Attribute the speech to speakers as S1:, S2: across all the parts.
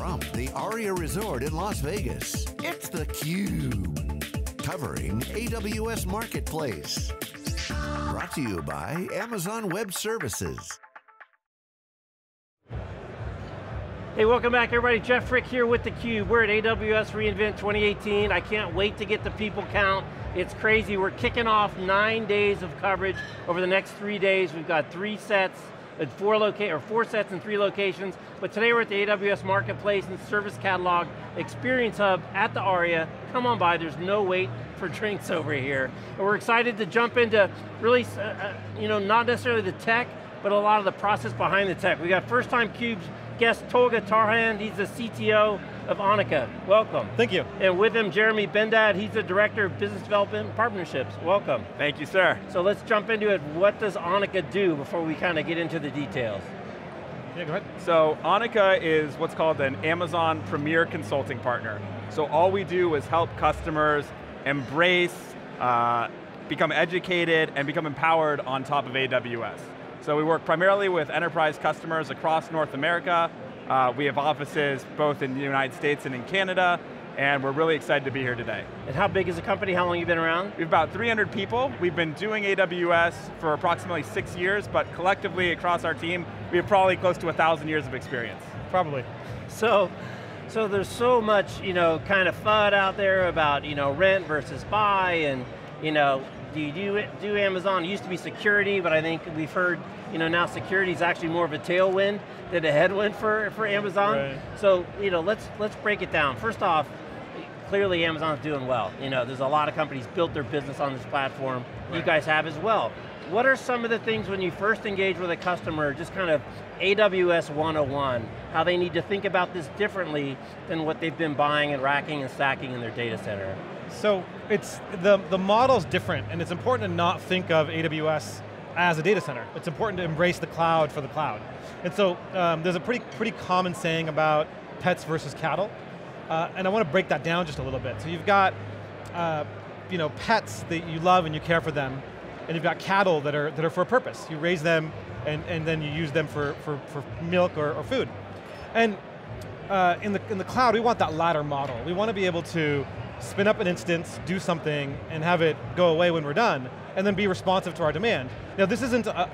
S1: From the Aria Resort in Las Vegas, it's theCUBE. Covering AWS Marketplace. Brought to you by Amazon Web Services.
S2: Hey, welcome back everybody. Jeff Frick here with theCUBE. We're at AWS reInvent 2018. I can't wait to get the people count. It's crazy, we're kicking off nine days of coverage over the next three days. We've got three sets, four loca or four sets in three locations, but today we're at the AWS Marketplace and Service Catalog Experience Hub at the ARIA. Come on by, there's no wait for drinks over here. And we're excited to jump into really, uh, uh, you know, not necessarily the tech, but a lot of the process behind the tech. We got first time CUBE's guest, Tolga Tarhan, he's the CTO of Onica. Welcome.
S3: Thank you.
S2: And with him, Jeremy Bendat, he's the Director of Business Development and Partnerships. Welcome.
S4: Thank you, sir.
S2: So let's jump into it. What does Onica do before we kind of get into the details?
S3: Yeah, go ahead.
S4: So Onica is what's called an Amazon Premier Consulting Partner. So all we do is help customers embrace, uh, become educated, and become empowered on top of AWS. So we work primarily with enterprise customers across North America, uh, we have offices both in the United States and in Canada, and we're really excited to be here today.
S2: And how big is the company? How long have you been around?
S4: We have about 300 people. We've been doing AWS for approximately six years, but collectively across our team, we have probably close to a thousand years of experience.
S3: Probably.
S2: So, so there's so much, you know, kind of FUD out there about, you know, rent versus buy, and, you know, do you do, do Amazon? It used to be security, but I think we've heard, you know, now security is actually more of a tailwind than a headwind for, for Amazon.
S3: Right.
S2: So, you know, let's, let's break it down. First off, clearly Amazon's doing well. You know, there's a lot of companies built their business on this platform. Right. You guys have as well. What are some of the things when you first engage with a customer, just kind of AWS 101, how they need to think about this differently than what they've been buying and racking and stacking in their data center?
S3: So it's, the, the model's different and it's important to not think of AWS as a data center. It's important to embrace the cloud for the cloud. And so um, there's a pretty, pretty common saying about pets versus cattle, uh, and I want to break that down just a little bit. So you've got uh, you know, pets that you love and you care for them, and you've got cattle that are, that are for a purpose. You raise them and, and then you use them for, for, for milk or, or food. And uh, in, the, in the cloud, we want that latter model. We want to be able to spin up an instance, do something, and have it go away when we're done, and then be responsive to our demand. Now this isn't, i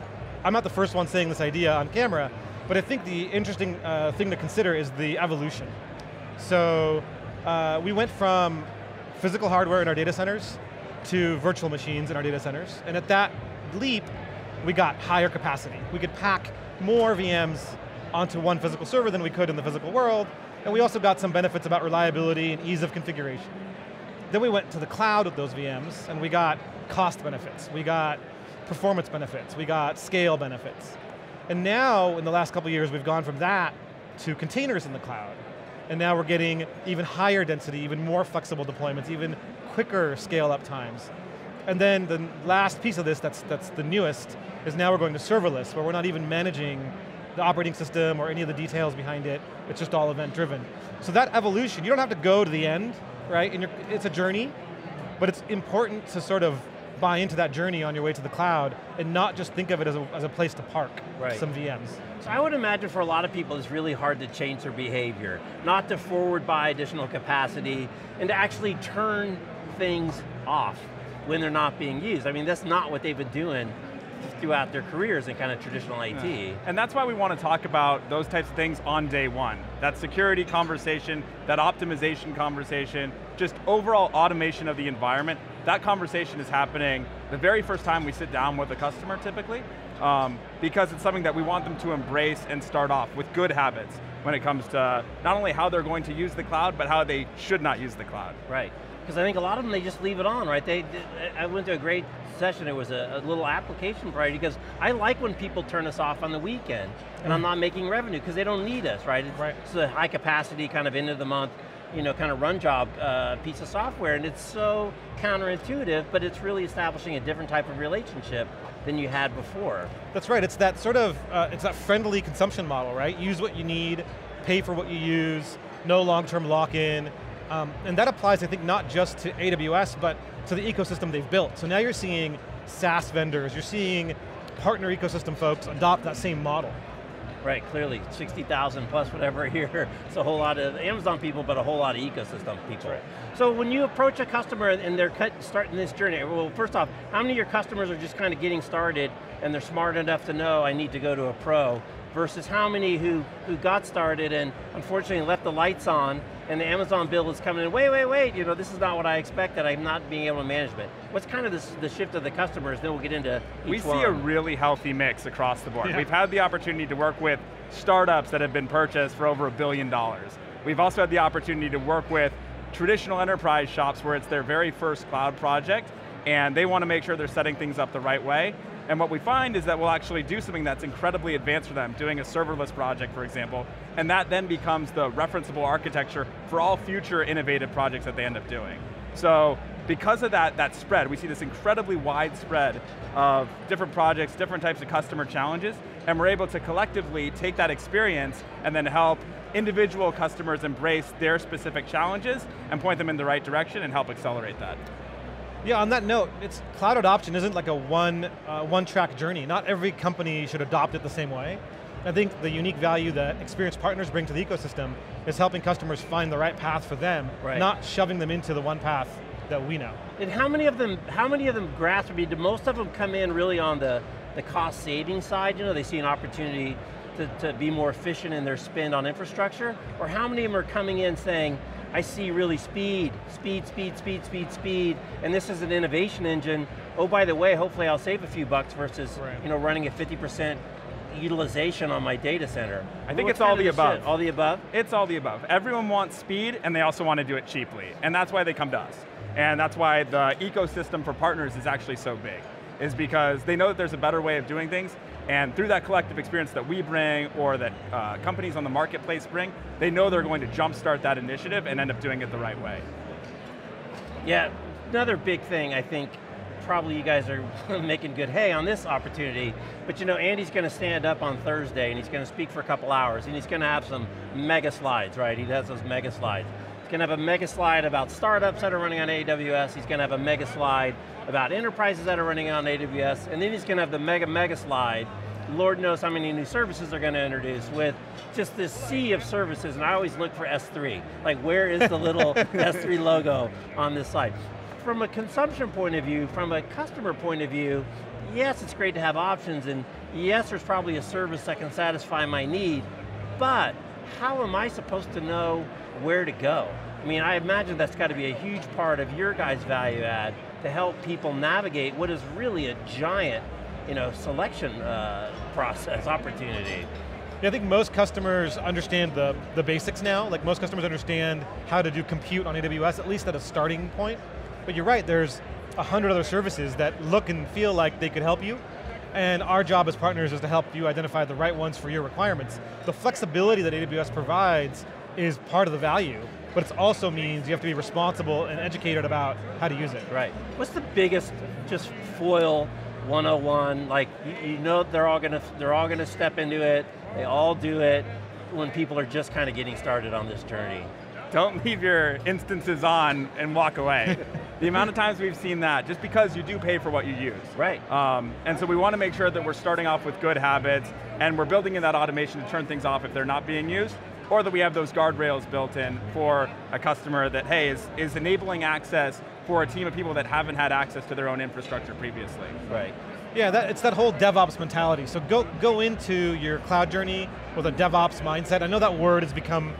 S3: I'm not the first one saying this idea on camera, but I think the interesting uh, thing to consider is the evolution. So uh, we went from physical hardware in our data centers to virtual machines in our data centers, and at that leap, we got higher capacity. We could pack more VMs onto one physical server than we could in the physical world, and we also got some benefits about reliability and ease of configuration. Then we went to the cloud with those VMs, and we got cost benefits. We got performance benefits. We got scale benefits. And now, in the last couple years, we've gone from that to containers in the cloud. And now we're getting even higher density, even more flexible deployments, even quicker scale up times. And then the last piece of this that's, that's the newest is now we're going to serverless, where we're not even managing the operating system or any of the details behind it, it's just all event driven. So that evolution, you don't have to go to the end, right? And it's a journey, but it's important to sort of buy into that journey on your way to the cloud and not just think of it as a, as a place to park right. some VMs.
S2: So I would imagine for a lot of people it's really hard to change their behavior, not to forward buy additional capacity, and to actually turn things off when they're not being used. I mean, that's not what they've been doing throughout their careers in kind of traditional IT. Yeah.
S4: And that's why we want to talk about those types of things on day one. That security conversation, that optimization conversation, just overall automation of the environment, that conversation is happening the very first time we sit down with a customer typically, um, because it's something that we want them to embrace and start off with good habits when it comes to not only how they're going to use the cloud, but how they should not use the cloud.
S2: Right. Because I think a lot of them, they just leave it on, right? They, I went to a great session, it was a, a little application variety, because I like when people turn us off on the weekend, and mm. I'm not making revenue, because they don't need us, right? It's,
S3: right.
S2: it's a high capacity, kind of end of the month, you know, kind of run job uh, piece of software, and it's so counterintuitive, but it's really establishing a different type of relationship than you had before.
S3: That's right, it's that sort of, uh, it's that friendly consumption model, right? Use what you need, pay for what you use, no long-term lock-in, um, and that applies, I think, not just to AWS, but to the ecosystem they've built. So now you're seeing SaaS vendors, you're seeing partner ecosystem folks adopt that same model.
S2: Right, clearly, 60,000 plus whatever here. It's a whole lot of Amazon people, but a whole lot of ecosystem people.
S3: Right.
S2: So when you approach a customer and they're cut, starting this journey, well, first off, how many of your customers are just kind of getting started and they're smart enough to know I need to go to a pro, versus how many who, who got started and unfortunately left the lights on and the Amazon bill is coming in, wait, wait, wait, you know, this is not what I expected, I'm not being able to manage it. What's kind of the, the shift of the customers, then we'll get into
S4: We see
S2: one.
S4: a really healthy mix across the board.
S3: Yeah.
S4: We've had the opportunity to work with startups that have been purchased for over a billion dollars. We've also had the opportunity to work with traditional enterprise shops where it's their very first cloud project and they want to make sure they're setting things up the right way. And what we find is that we'll actually do something that's incredibly advanced for them, doing a serverless project, for example, and that then becomes the referenceable architecture for all future innovative projects that they end up doing. So because of that, that spread, we see this incredibly wide spread of different projects, different types of customer challenges, and we're able to collectively take that experience and then help individual customers embrace their specific challenges and point them in the right direction and help accelerate that.
S3: Yeah, on that note, it's cloud adoption isn't like a one, uh, one track journey. Not every company should adopt it the same way. I think the unique value that experienced partners bring to the ecosystem is helping customers find the right path for them,
S2: Right.
S3: not shoving them into the one path that we know.
S2: And how many of them, how many of them grasp, I mean, do most of them come in really on the, the cost saving side? You know, they see an opportunity to, to be more efficient in their spend on infrastructure? Or how many of them are coming in saying, I see really speed, speed, speed, speed, speed, speed, and this is an innovation engine. Oh, by the way, hopefully I'll save a few bucks versus
S3: Right.
S2: you know, running at 50% utilization on my data center.
S4: I think it's all the above.
S2: All the above?
S4: It's all the above. Everyone wants speed and they also want to do it cheaply. And that's why they come to us. And that's why the ecosystem for partners is actually so big, is because they know that there's a better way of doing things and through that collective experience that we bring or that uh, companies on the marketplace bring, they know they're going to jumpstart that initiative and end up doing it the right way.
S2: Yeah, another big thing I think probably you guys are making good hay on this opportunity, but you know, Andy's going to stand up on Thursday and he's going to speak for a couple hours and he's going to have some mega slides, right? He does those mega slides. He's going to have a mega slide about startups that are running on AWS, he's going to have a mega slide about enterprises that are running on AWS, and then he's going to have the mega, mega slide Lord knows how many new services they're going to introduce with just this sea of services, and I always look for S3. Like, where is the little S3 logo on this slide? From a consumption point of view, from a customer point of view, yes, it's great to have options, and yes, there's probably a service that can satisfy my need, but how am I supposed to know where to go? I mean, I imagine that's got to be a huge part of your guys' value add to help people navigate what is really a giant you know, selection uh, process opportunity.
S3: Yeah, I think most customers understand the, the basics now. Like most customers understand how to do compute on AWS, at least at a starting point. But you're right, there's a hundred other services that look and feel like they could help you. And our job as partners is to help you identify the right ones for your requirements. The flexibility that AWS provides is part of the value, but it also means you have to be responsible and educated about how to use it.
S2: Right. What's the biggest just foil 101? Like you, know they're all to they're all to step into it. They all do it when people are just kind of getting started on this journey.
S4: Don't leave your instances on and walk away. the amount of times we've seen that, just because you do pay for what you use.
S2: Right.
S4: Um, and so we want to make sure that we're starting off with good habits, and we're building in that automation to turn things off if they're not being used, or that we have those guardrails built in for a customer that, hey, is, is enabling access for a team of people that haven't had access to their own infrastructure previously.
S2: Right.
S3: Yeah, that, it's that whole DevOps mentality. So go, go into your cloud journey with a DevOps mindset. I know that word has become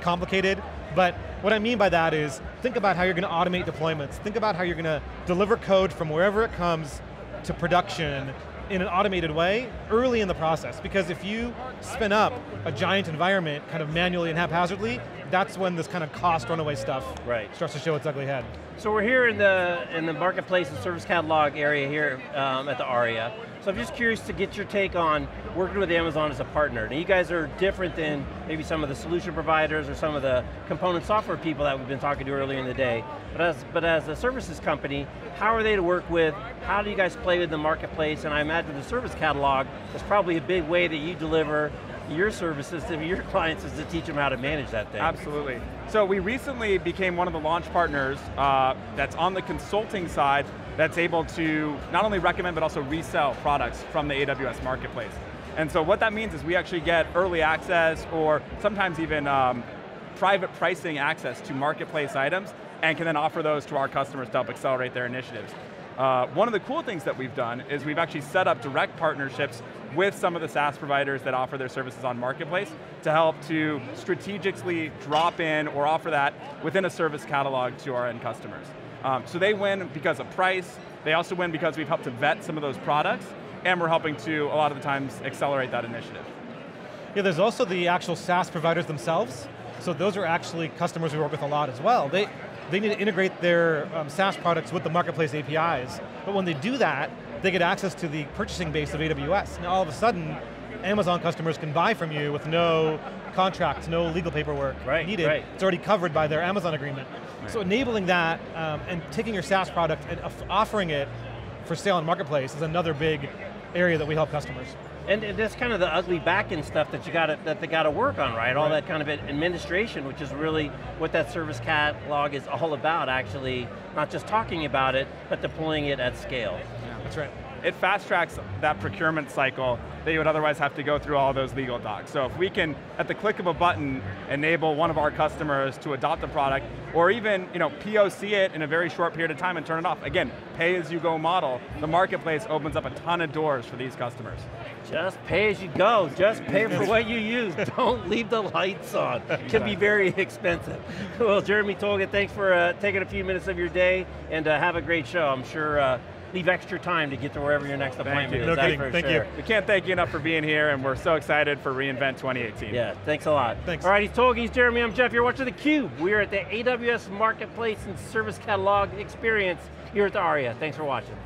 S3: complicated, but what I mean by that is think about how you're going to automate deployments. Think about how you're going to deliver code from wherever it comes to production in an automated way early in the process. Because if you spin up a giant environment kind of manually and haphazardly, that's when this kind of cost runaway stuff
S2: Right.
S3: starts to show its ugly head.
S2: So we're here in the in the marketplace and service catalog area here um, at the ARIA. So I'm just curious to get your take on working with Amazon as a partner. Now you guys are different than maybe some of the solution providers or some of the component software people that we've been talking to earlier in the day. But as, but as a services company, how are they to work with? How do you guys play with the marketplace? And I imagine the service catalog is probably a big way that you deliver your services to your clients is to teach them how to manage that thing.
S4: Absolutely. So we recently became one of the launch partners uh, that's on the consulting side that's able to not only recommend but also resell products from the AWS marketplace. And so what that means is we actually get early access or sometimes even um, private pricing access to marketplace items and can then offer those to our customers to help accelerate their initiatives. Uh, one of the cool things that we've done is we've actually set up direct partnerships with some of the SaaS providers that offer their services on Marketplace to help to strategically drop in or offer that within a service catalog to our end customers. Um, so they win because of price, they also win because we've helped to vet some of those products, and we're helping to, a lot of the times, accelerate that initiative.
S3: Yeah, there's also the actual SaaS providers themselves. So those are actually customers we work with a lot as well. They, they need to integrate their um, SaaS products with the marketplace APIs, but when they do that, they get access to the purchasing base of AWS. Now all of a sudden, Amazon customers can buy from you with no contracts, no legal paperwork
S2: right,
S3: needed.
S2: Right.
S3: It's already covered by their Amazon agreement.
S4: Right.
S3: So enabling that um, and taking your SaaS product and offering it for sale on Marketplace is another big area that we help customers.
S2: And, that's kind of the ugly back-end stuff that you got to that they got to work on, right? All that kind of administration, which is really what that service catalog is all about. Actually, not just talking about it, but deploying it at scale.
S3: Yeah, that's right.
S4: It fast tracks that procurement cycle that you would otherwise have to go through all those legal docs. So if we can, at the click of a button, enable one of our customers to adopt the product, or even you know, POC it in a very short period of time and turn it off. Again, pay-as-you-go model, the marketplace opens up a ton of doors for these customers.
S2: Just pay as you go, just pay for what you use. Don't leave the lights on. It can be very expensive. Well, Jeremy Tolga, thanks for uh, taking a few minutes of your day, and uh, have a great show. I'm sure uh, leave extra time to get to wherever your next appointment thank
S4: you.
S2: is.
S3: No kidding. Thank
S2: sure.
S3: you.
S4: We can't thank you enough for being here, and we're so excited for reInvent 2018.
S2: Yeah, thanks a lot.
S3: Thanks.
S2: All right, he's Tolga, he's Jeremy, I'm Jeff. You're watching theCUBE. We're at the AWS Marketplace and Service Catalog Experience here at the ARIA. Thanks for watching.